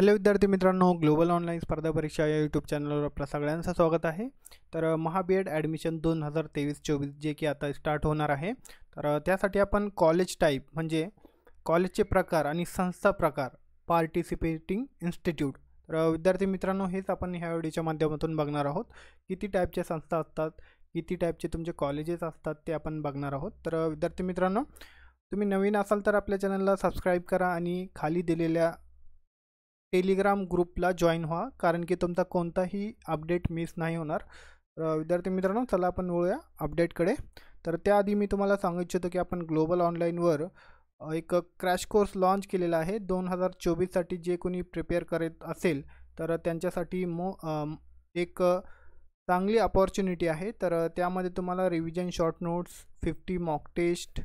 Hello विद्यार्थी मित्रांनो global online स्पर्धा परीक्षा या यूट्यूब चॅनलवर आपलं सगळ्यांचं स्वागत आहे. तर महाबीएड ॲडमिशन दोन हजार तेवीस चोवीस जे की आता स्टार्ट होणार आहे. तर त्यासाठी आपण कॉलेज टाईप म्हणजे कॉलेजचे प्रकार आणि संस्था प्रकार पार्टिसिपेटिंग इन्स्टिट्यूट तर विद्यार्थी मित्रांनो हेच आपण ह्या व्हिडिओच्या माध्यमातून बघणार आहोत. किती टाईपच्या संस्था असतात किती टाईपचे तुमचे कॉलेजेस असतात ते आपण बघणार आहोत. तर विद्यार्थी मित्रांनो तुम्ही नवीन असाल तर आपल्या चॅनलला सबस्क्राईब करा आणि खाली दिलेल्या टेलिग्राम ग्रुपला जॉईन व्हा कारण की तुमचा कोणताही अपडेट मिस नाही होणार. विद्यार्थी मित्रांनो चला आपण वळूया अपडेटकडे. तर त्याआधी मी तुम्हाला सांगू इच्छितो की आपण ग्लोबल ऑनलाईनवर एक क्रॅश कोर्स लॉन्च केलेला आहे. दोन हजार चोवीससाठी जे कोणी प्रिपेअर करत असेल तर त्यांच्यासाठी मो एक चांगली अपॉर्च्युनिटी आहे. तर त्यामध्ये तुम्हाला revision short notes fifty mock test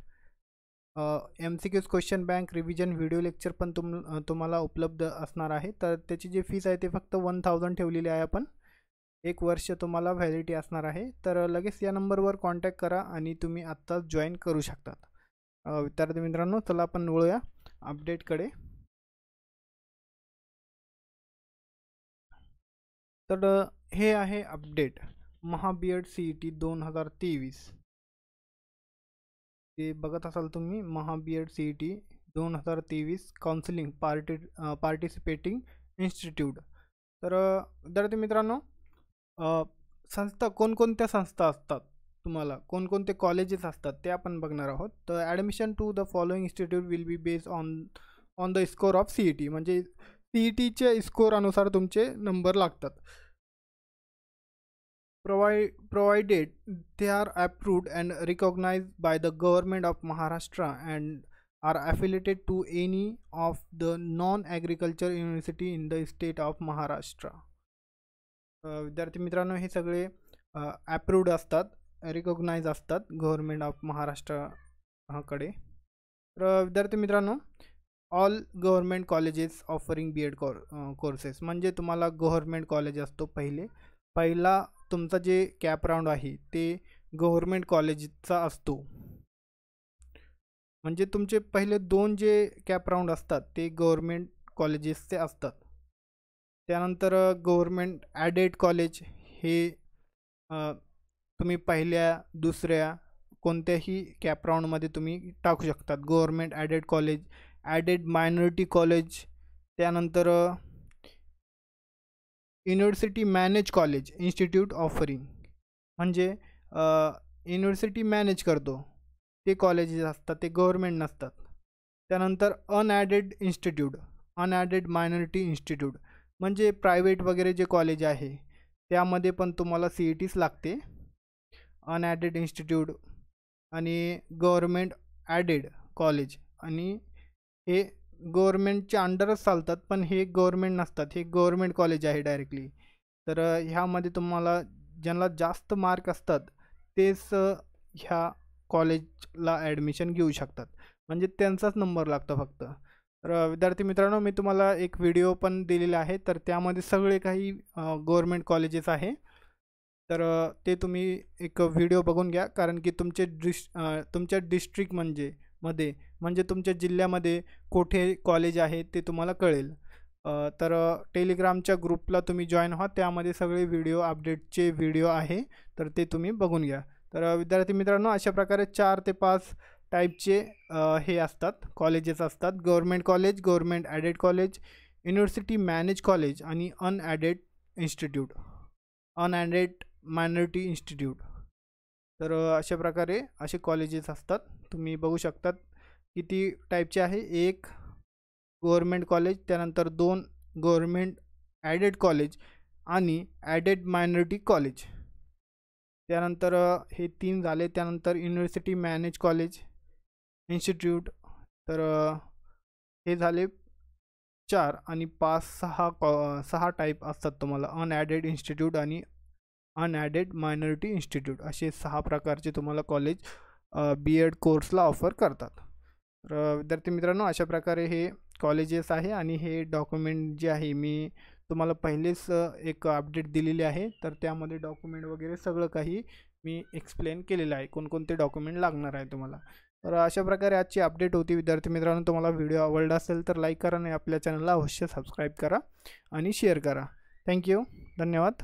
M C Qs question bank revision video lecture पण तुम तुम्हाला उपलब्ध असणार आहे. तर त्याची जी फीस आहे ते फक्त वन थाउजंड ठेवलेली आहे आपण. एक वर्ष तुम्हाला व्हॅलिडिटी असणार आहे. तर लगेच या नंबरवर कॉन्टॅक्ट करा आणि तुम्ही आत्ताच जॉईन करू शकतात. विद्यार्थी मित्रांनो चला आपण वळूया अपडेटकडे तर हे आहे अपडेट महाबीएड सी ई टी दोन हजार तेवीस. ते बघत असाल तुम्ही महाबीएड सी ई टी दोन हजार तेवीस काउन्सिलिंग पार्टी पार्टिसिपेटिंग इन्स्टिट्यूट तर विद्यार्थी मित्रांनो संस्था कोणकोणत्या संस्था असतात तुम्हाला? कोणकोणते कॉलेजेस असतात ते आपण बघणार आहोत. तर admission to the following institute will be based on on the score of C E T म्हणजे सी ई टीच्या स्कोअरनुसार तुमचे नंबर लागतात. Provide, provided they are approved and recognized by the government of Maharashtra and are affiliated to any of the non-agriculture university in the state of Maharashtra. विद्यार्थी मित्रांनो हे सगळे approved असतात रिकॉग्नाईज असतात गव्हर्मेंट ऑफ महाराष्ट्राकडे तर विद्यार्थी मित्रांनो all government colleges offering B Ed core courses म्हणजे तुम्हाला गव्हर्मेंट कॉलेज असतो पहिले पहिला तुमचा जे कॅप राऊंड आहे ते गव्हर्मेंट कॉलेजचा असतो. म्हणजे तुमचे पहिले दोन जे कॅप राऊंड असतात ते गव्हर्मेंट कॉलेजेसचे असतात. त्यानंतर गव्हर्मेंट ॲडेड कॉलेज हे तुम्ही पहिल्या दुसऱ्या कोणत्याही कॅप राऊंडमध्ये तुम्ही टाकू शकतात. Government aided college aided minority college त्यानंतर university manage college institute offering. म्हणजे युनिव्हर्सिटी मॅनेज करतो. ते कॉलेजेस असतात ते गव्हर्मेंट नसतात. त्यानंतर unaided institute unaided minority institute. म्हणजे प्रायव्हेट वगैरे जे कॉलेज आहे त्यामध्ये पण तुम्हाला सी ई टीच लागते. अनॲडेड इन्स्टिट्यूट आणि गव्हर्मेंट ॲडेड कॉलेज आणि हे गव्हर्मेंटच्या अंडरच चालतात पण हे गव्हर्मेंट नसतात. हे गव्हर्मेंट कॉलेज आहे डायरेक्टली तर ह्यामध्ये तुम्हाला ज्यांना जास्त मार्क असतात तेच ह्या कॉलेजला ॲडमिशन घेऊ शकतात. म्हणजे त्यांचाच नंबर लागतो फक्त. तर विद्यार्थी मित्रांनो मी तुम्हाला एक व्हिडिओ पण दिलेला आहे. तर त्यामध्ये सगळे काही गव्हर्मेंट कॉलेजेस आहे. तर ते तुम्ही एक व्हिडिओ बघून घ्या. कारण की तुमचे डिस तुमच्या डिस्ट्रिक्ट म्हणजे मध्ये म्हणजे तुमच्या जिल्ह्यामध्ये कोठे कॉलेज आहे ते तुम्हाला कळेल. तर टेलिग्रामच्या ग्रुपला तुम्ही जॉईन व्हा. त्यामध्ये सगळे व्हिडिओ अपडेटचे व्हिडिओ आहे. तर ते तुम्ही बघून घ्या. तर विद्यार्थी मित्रांनो अशा प्रकारे चार ते पाच टाईपचे हे असतात. कॉलेजेस असतात. Government college government aided college university manage college आणि unaided institute unaided minority institute तर अशा प्रकारे असे कॉलेजेस असतात. तुम्ही बघू शकतात किती टाईपचे आहे. एक गव्हर्मेंट कॉलेज त्यानंतर दोन गव्हर्मेंट ॲडेड कॉलेज आणि ॲडेड मायनॉरिटी कॉलेज त्यानंतर हे तीन झाले. त्यानंतर युनिव्हर्सिटी मॅनेज कॉलेज इन्स्टिट्यूट तर हे झाले चार आणि पाच सहा कॉ सहा टाईप असतात तुम्हाला. अनॲडेड इन्स्टिट्यूट आणि अनॲडेड मायनॉरिटी इन्स्टिट्यूट असे सहा प्रकारचे तुम्हाला कॉलेज बी एड कोर्सला ऑफर करतात. तर विद्यार्थी मित्रांनो अशा प्रकारे हे कॉलेजेस आहे आणि हे डॉक्युमेंट जे आहे मी तुम्हाला पहिलेच एक अपडेट दिलेली आहे. तर त्यामध्ये डॉक्युमेंट वगैरे सगळं काही मी एक्सप्लेन केलेलं आहे. कोणकोणते डॉक्युमेंट लागणार आहे तुम्हाला. तर अशा प्रकारे आजची अपडेट होती. विद्यार्थी मित्रांनो तुम्हाला व्हिडिओ आवडला असेल तर लाईक करा आणि आपल्या चॅनलला अवश्य सबस्क्राईब करा आणि शेअर करा. थँक्यू धन्यवाद.